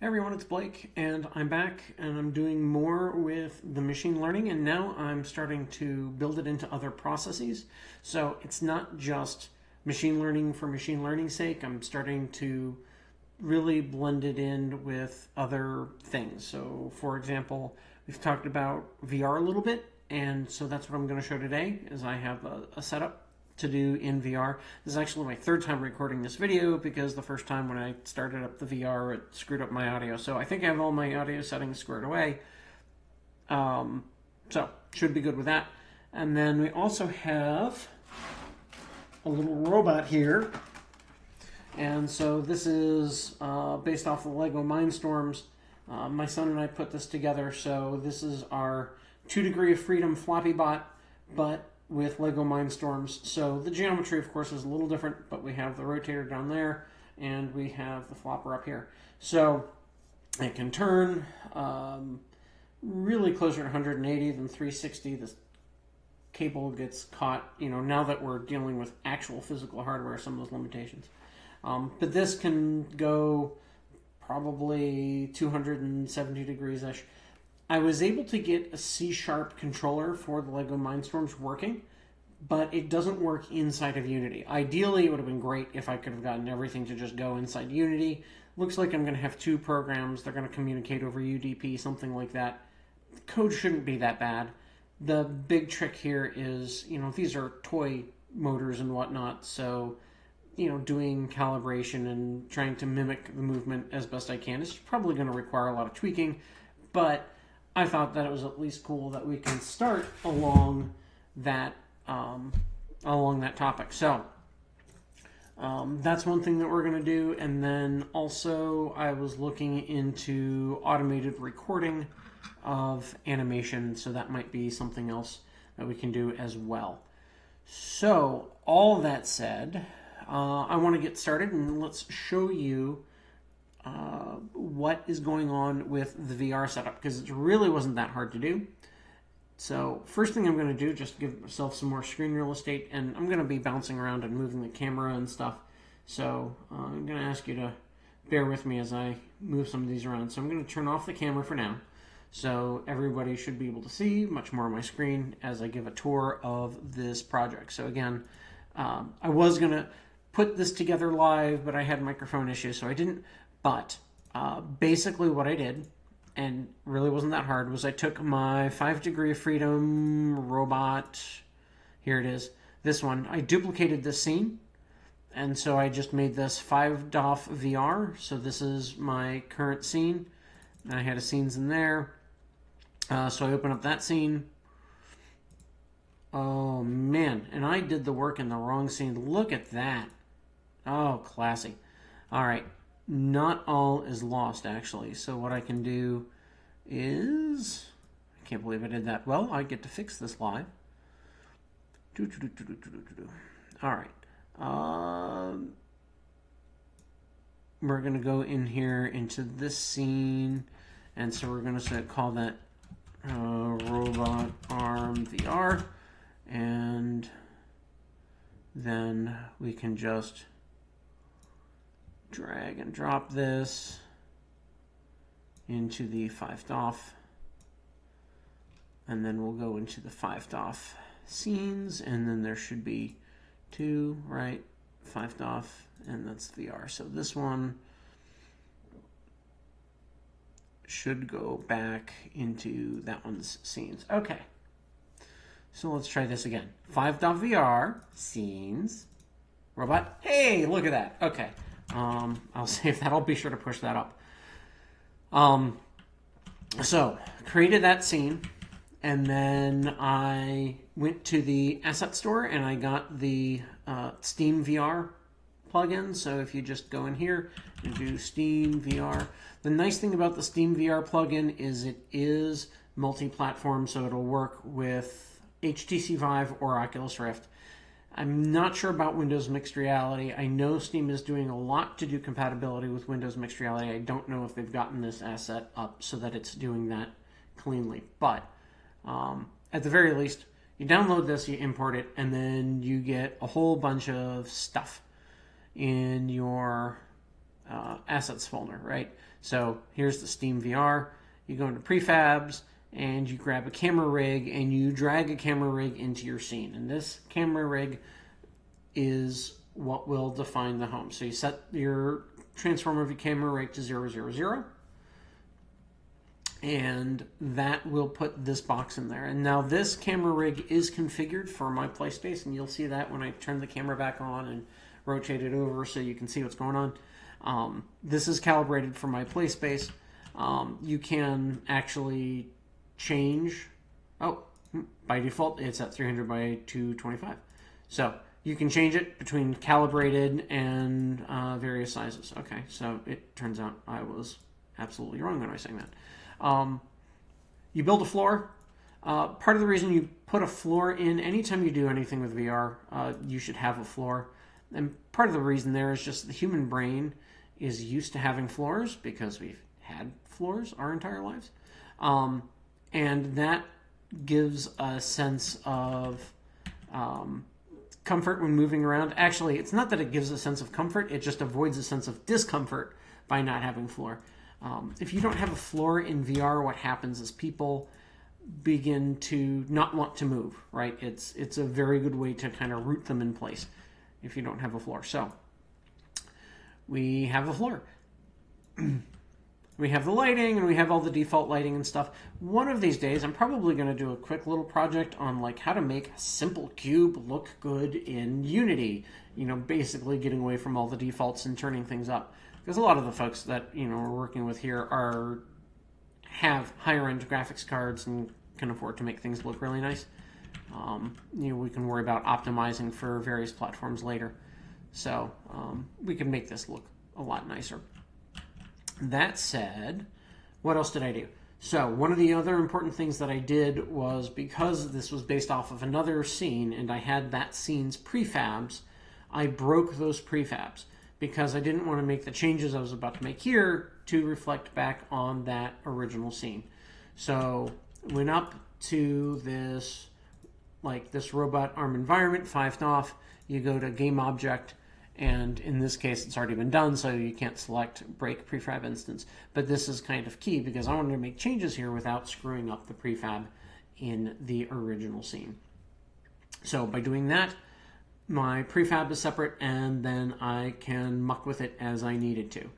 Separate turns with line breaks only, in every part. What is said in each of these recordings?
Hey everyone, it's Blake, and I'm back, and I'm doing more with the machine learning, and now I'm starting to build it into other processes. So it's not just machine learning for machine learning's sake. I'm starting to really blend it in with other things. So, for example, we've talked about VR a little bit, and so that's what I'm going to show today. Is I have a, a setup to do in VR. This is actually my third time recording this video because the first time when I started up the VR, it screwed up my audio. So I think I have all my audio settings squared away. Um, so should be good with that. And then we also have a little robot here. And so this is uh, based off the Lego Mindstorms. Uh, my son and I put this together. So this is our two degree of freedom floppy bot, but with Lego Mindstorms. So the geometry, of course, is a little different, but we have the rotator down there, and we have the flopper up here. So it can turn um, really closer to 180 than 360. The cable gets caught, you know, now that we're dealing with actual physical hardware, some of those limitations. Um, but this can go probably 270 degrees ish. I was able to get a C sharp controller for the LEGO Mindstorms working, but it doesn't work inside of Unity. Ideally, it would have been great if I could have gotten everything to just go inside Unity. Looks like I'm going to have two programs. They're going to communicate over UDP, something like that. The code shouldn't be that bad. The big trick here is, you know, these are toy motors and whatnot, so you know, doing calibration and trying to mimic the movement as best I can is probably going to require a lot of tweaking, but I thought that it was at least cool that we can start along that um, along that topic. So um, that's one thing that we're going to do, and then also I was looking into automated recording of animation, so that might be something else that we can do as well. So all that said, uh, I want to get started and let's show you what is going on with the VR setup because it really wasn't that hard to do. So first thing I'm going to do, just give myself some more screen real estate, and I'm going to be bouncing around and moving the camera and stuff. So uh, I'm going to ask you to bear with me as I move some of these around. So I'm going to turn off the camera for now. So everybody should be able to see much more of my screen as I give a tour of this project. So again, um, I was going to put this together live, but I had microphone issues, so I didn't. But uh, basically, what I did, and really wasn't that hard, was I took my five degree of freedom robot. Here it is. This one. I duplicated this scene, and so I just made this five DOF VR. So this is my current scene. And I had a scenes in there. Uh, so I open up that scene. Oh man, and I did the work in the wrong scene. Look at that. Oh, classy. All right, not all is lost actually. So what I can do is, I can't believe I did that. Well, I get to fix this live. All right. Um, we're going to go in here into this scene. And so we're going to call that uh, robot arm VR. And then we can just drag and drop this into the 5 DOF. And then we'll go into the 5 DOF scenes, and then there should be two, right? 5 DOF, and that's VR. So this one should go back into that one's scenes. Okay. So let's try this again. 5 VR, scenes, robot. Hey, look at that. Okay. Um, I'll save that. I'll be sure to push that up. Um, so created that scene, and then I went to the asset store and I got the uh, Steam VR plugin. So if you just go in here and do Steam VR, the nice thing about the Steam VR plugin is it is multi-platform, so it'll work with HTC Vive or Oculus Rift. I'm not sure about Windows Mixed Reality. I know Steam is doing a lot to do compatibility with Windows Mixed Reality. I don't know if they've gotten this asset up so that it's doing that cleanly. But um, at the very least, you download this, you import it, and then you get a whole bunch of stuff in your uh, assets folder, right? So here's the Steam VR. You go into prefabs and you grab a camera rig and you drag a camera rig into your scene. And this camera rig is what will define the home. So you set your transform of your camera rig to 000 and that will put this box in there. And now this camera rig is configured for my play space, and you'll see that when I turn the camera back on and rotate it over so you can see what's going on. Um, this is calibrated for my play space. Um, you can actually change. Oh, by default, it's at 300 by 225. So you can change it between calibrated and uh, various sizes. Okay, so it turns out I was absolutely wrong when I was saying that. Um, you build a floor. Uh, part of the reason you put a floor in, anytime you do anything with VR, uh, you should have a floor. And part of the reason there is just the human brain is used to having floors because we've had floors our entire lives. Um, and that gives a sense of um, comfort when moving around. Actually, it's not that it gives a sense of comfort, it just avoids a sense of discomfort by not having floor. Um, if you don't have a floor in VR, what happens is people begin to not want to move. Right? It's it's a very good way to kind of root them in place if you don't have a floor. So we have a floor. we have the lighting and we have all the default lighting and stuff. One of these days, I'm probably going to do a quick little project on like how to make a simple cube look good in Unity. You know, basically getting away from all the defaults and turning things up because a lot of the folks that you know we're working with here are have higher end graphics cards and can afford to make things look really nice. Um, you know, we can worry about optimizing for various platforms later, so um, we can make this look a lot nicer. That said, what else did I do? So, one of the other important things that I did was because this was based off of another scene and I had that scene's prefabs, I broke those prefabs because I didn't want to make the changes I was about to make here to reflect back on that original scene. So went up to this like this robot arm environment, five DOF, you go to game object, and in this case it's already been done, so you can't select break prefab instance. But this is kind of key because I wanted to make changes here without screwing up the prefab in the original scene. So by doing that, my prefab is separate and then I can muck with it as I needed to.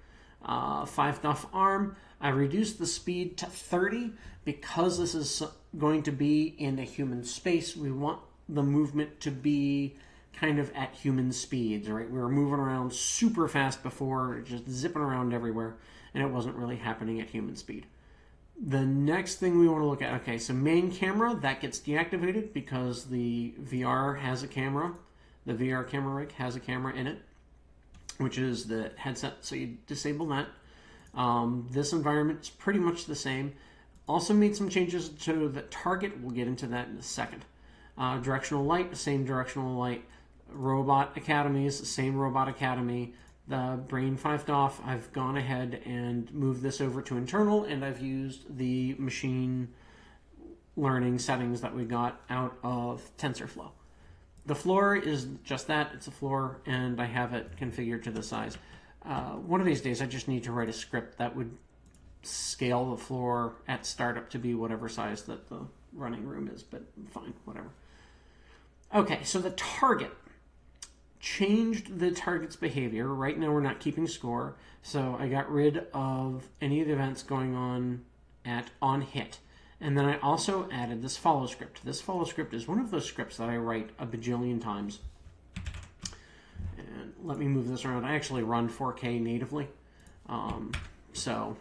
Uh, 5 nuff arm, I reduced the speed to 30 because this is going to be in a human space. We want the movement to be kind of at human speeds, right? We were moving around super fast before, just zipping around everywhere, and it wasn't really happening at human speed. The next thing we want to look at, okay, so main camera, that gets deactivated because the VR has a camera. The VR camera rig has a camera in it, which is the headset, so you disable that. Um, this environment is pretty much the same. Also made some changes to the target. We'll get into that in a second. Uh, directional light, same directional light. Robot academies, same robot academy. The brain five DOF, I've gone ahead and moved this over to internal, and I've used the machine learning settings that we got out of TensorFlow. The floor is just that. It's a floor, and I have it configured to the size. Uh, one of these days, I just need to write a script that would scale the floor at startup to be whatever size that the running room is, but fine, whatever. Okay, so the target changed the target's behavior. Right now, we're not keeping score, so I got rid of any of the events going on at on hit. And then I also added this follow script. This follow script is one of those scripts that I write a bajillion times. And let me move this around. I actually run 4K natively. Um, so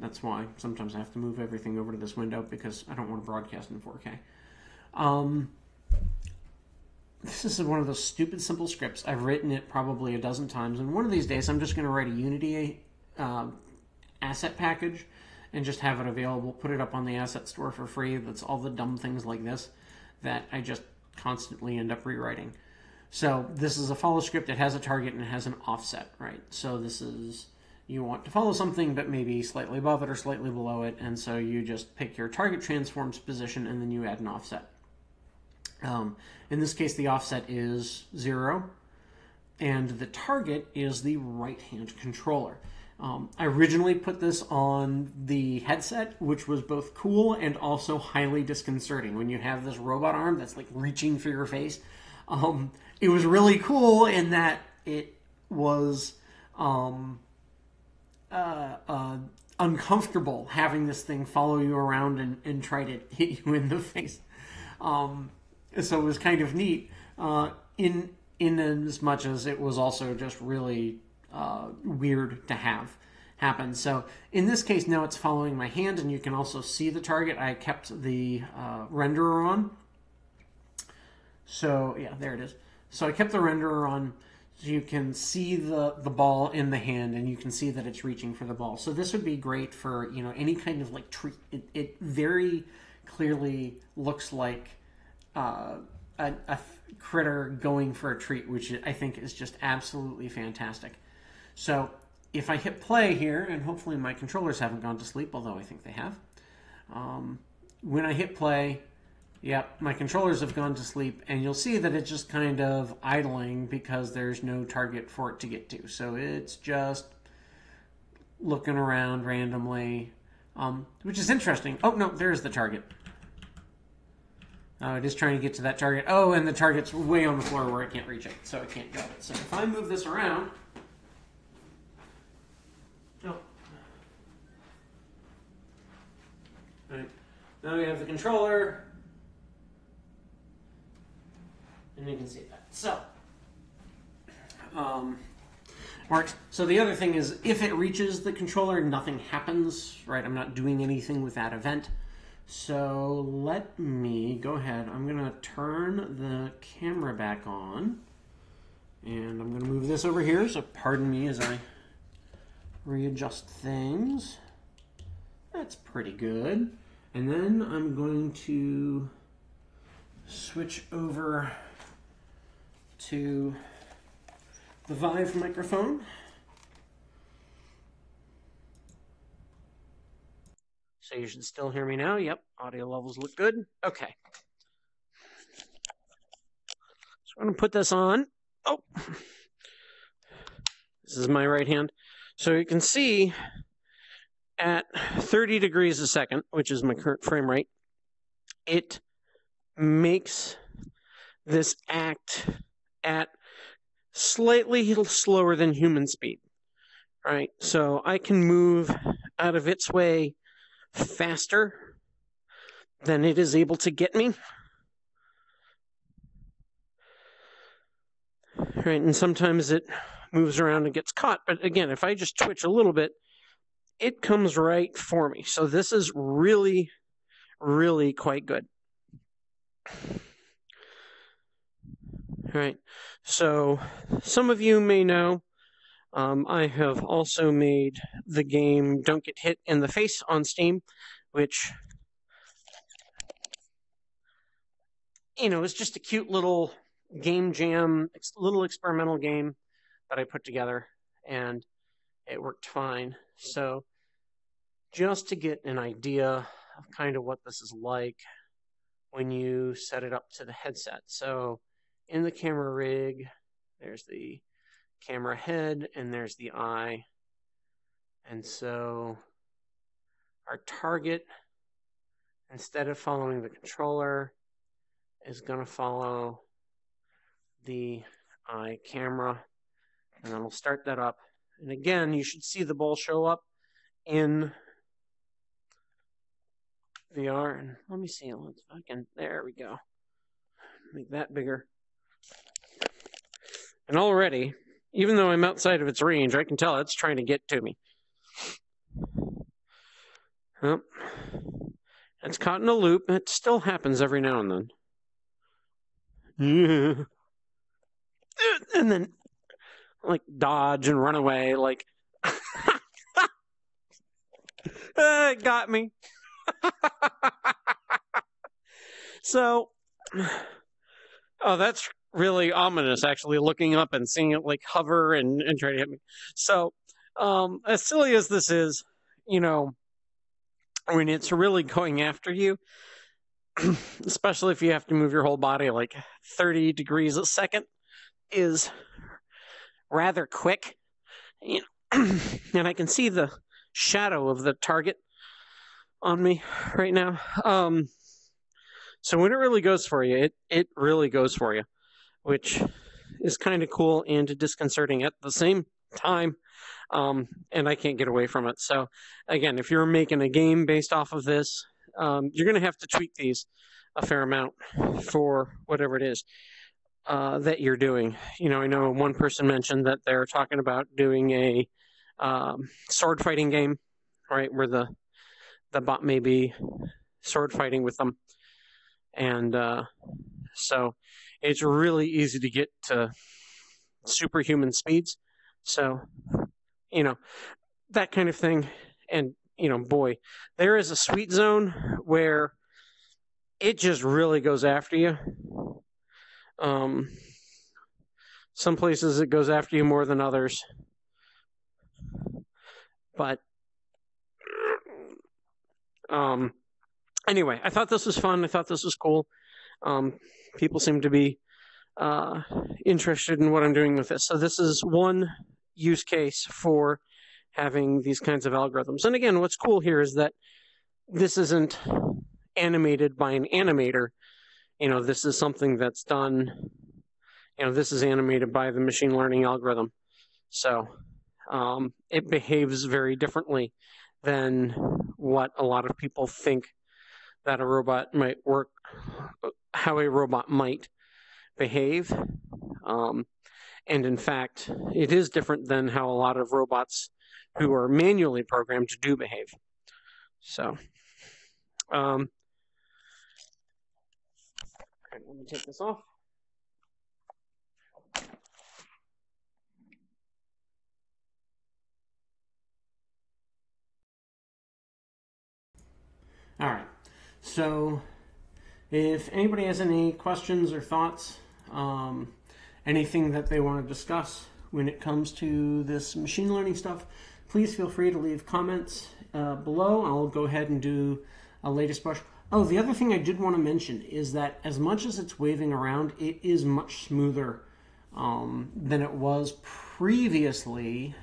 that's why sometimes I have to move everything over to this window because I don't want to broadcast in 4K. Um, this is one of those stupid simple scripts. I've written it probably a dozen times, and one of these days I'm just going to write a Unity uh, asset package and just have it available, put it up on the asset store for free. That's all the dumb things like this that I just constantly end up rewriting. So this is a follow script. It has a target and it has an offset, right? So this is you want to follow something, but maybe slightly above it or slightly below it, and so you just pick your target transforms position and then you add an offset. Um, in this case, the offset is zero. and the target is the right hand controller. Um, I originally put this on the headset, which was both cool and also highly disconcerting. When you have this robot arm that's like reaching for your face, um, it was really cool in that it was um, uh, uh, uncomfortable having this thing follow you around and, and try to hit you in the face. Um, so it was kind of neat uh, in in as much as it was also just really uh, weird to have happen. So in this case, now it's following my hand, and you can also see the target. I kept the uh, renderer on. So yeah, there it is. So I kept the renderer on so you can see the, the ball in the hand and you can see that it's reaching for the ball. So this would be great for, you know, any kind of like treat. It, it very clearly looks like uh, a, a critter going for a treat, which I think is just absolutely fantastic. So if I hit play here, and hopefully my controllers haven't gone to sleep, although I think they have. Um, when I hit play, Yep, my controllers have gone to sleep, and you'll see that it's just kind of idling because there's no target for it to get to. So it's just looking around randomly, um, which is interesting. Oh, no, there's the target. Oh, it is trying to get to that target. Oh, and the target's way on the floor where I can't reach it, so I can't grab it. So if I move this around... Oh. Now we have the controller, and you can see that. So, um, works. So the other thing is, if it reaches the controller, nothing happens, right? I'm not doing anything with that event. So let me go ahead. I'm going to turn the camera back on. And I'm going to move this over here. So pardon me as I readjust things. That's pretty good. And then I'm going to switch over to the Vive microphone. So you should still hear me now. Yep, audio levels look good. Okay. So I'm going to put this on. Oh, this is my right hand. So you can see at 30 degrees a second, which is my current frame rate, it makes this act at slightly slower than human speed. Right? So I can move out of its way faster than it is able to get me. Right, and sometimes it moves around and gets caught. But again, if I just twitch a little bit, it comes right for me. So this is really, really quite good. Right. So, some of you may know um, I have also made the game Don't Get Hit in the Face on Steam, which, you know, is just a cute little game jam, little experimental game that I put together, and it worked fine. So, just to get an idea of kind of what this is like when you set it up to the headset. So, in the camera rig, there's the camera head and there's the eye. And so our target, instead of following the controller, is going to follow the eye camera. And then we'll start that up. And again, you should see the ball show up in VR. And let me see. Let's fucking, there we go. Make that bigger. And already, even though I'm outside of its range, I can tell it's trying to get to me. Well, it's caught in a loop. It still happens every now and then. And then, like, dodge and run away. Like, uh, it got me. so, oh, that's really ominous actually looking up and seeing it like hover and, and try to hit me. So, um, as silly as this is, you know, when it's really going after you, especially if you have to move your whole body like 30 degrees a second, is rather quick. You know, and I can see the shadow of the target on me right now. Um, so when it really goes for you, it, it really goes for you, which is kind of cool and disconcerting at the same time. Um, and I can't get away from it. So again, if you're making a game based off of this, um, you're going to have to tweak these a fair amount for whatever it is uh, that you're doing. You know, I know one person mentioned that they're talking about doing a um, sword fighting game, right, where the the bot may be sword fighting with them, and uh, so it's really easy to get to superhuman speeds. So, you know, that kind of thing, and you know, boy, there is a sweet zone where it just really goes after you. Um, some places it goes after you more than others. But um, anyway, I thought this was fun. I thought this was cool. Um, people seem to be uh, interested in what I'm doing with this. So this is one use case for having these kinds of algorithms. And again, what's cool here is that this isn't animated by an animator. You know, this is something that's done, you know, this is animated by the machine learning algorithm. So um, it behaves very differently than what a lot of people think that a robot might work, how a robot might behave. Um, and in fact, it is different than how a lot of robots who are manually programmed do behave. So, um, let me take this off. All right. So, if anybody has any questions or thoughts, um, anything that they want to discuss when it comes to this machine learning stuff, please feel free to leave comments uh, below. I'll go ahead and do a latest brush. Oh, the other thing I did want to mention is that as much as it's waving around, it is much smoother um, than it was previously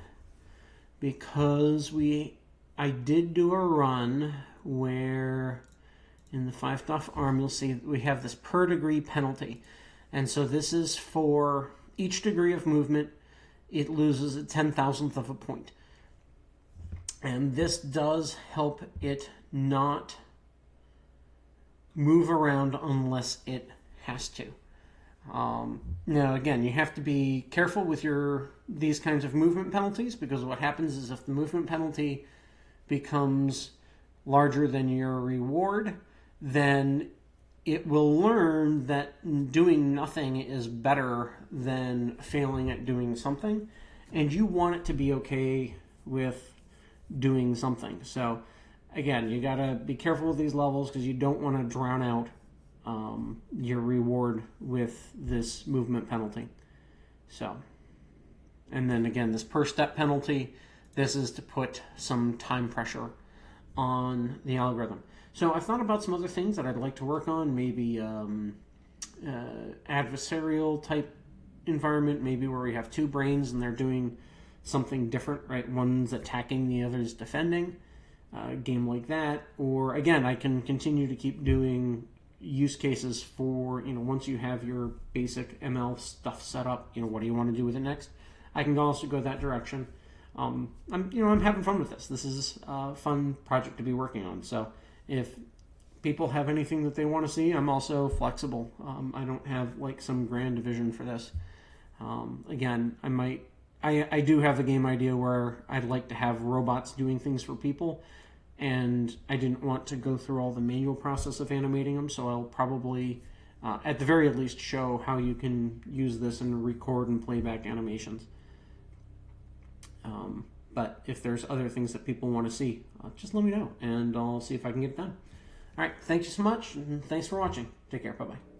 because we I did do a run where in the five DOF arm you'll see we have this per degree penalty. And so this is for each degree of movement, it loses a 10 thousandth of a point. And this does help it not move around unless it has to. Um, now, again, you have to be careful with your these kinds of movement penalties because what happens is if the movement penalty becomes larger than your reward, then it will learn that doing nothing is better than failing at doing something, and you want it to be okay with doing something. So again, you got to be careful with these levels because you don't want to drown out um, your reward with this movement penalty. So, and then again, this per step penalty, this is to put some time pressure on the algorithm. So I've thought about some other things that I'd like to work on, maybe um, uh, adversarial type environment, maybe where we have two brains and they're doing something different, right? One's attacking, the other's defending uh, game like that. Or again, I can continue to keep doing use cases for you know once you have your basic ML stuff set up. You know what do you want to do with it next? I can also go that direction. Um, I'm you know I'm having fun with this. This is a fun project to be working on. So if people have anything that they want to see, I'm also flexible. Um, I don't have like some grand vision for this. Um, again, I might I, I do have a game idea where I'd like to have robots doing things for people and I didn't want to go through all the manual process of animating them, so I'll probably, uh, at the very least, show how you can use this and record and playback animations. Um, but if there's other things that people want to see, uh, just let me know, and I'll see if I can get it done. All right, thank you so much, and thanks for watching. Take care. Bye bye.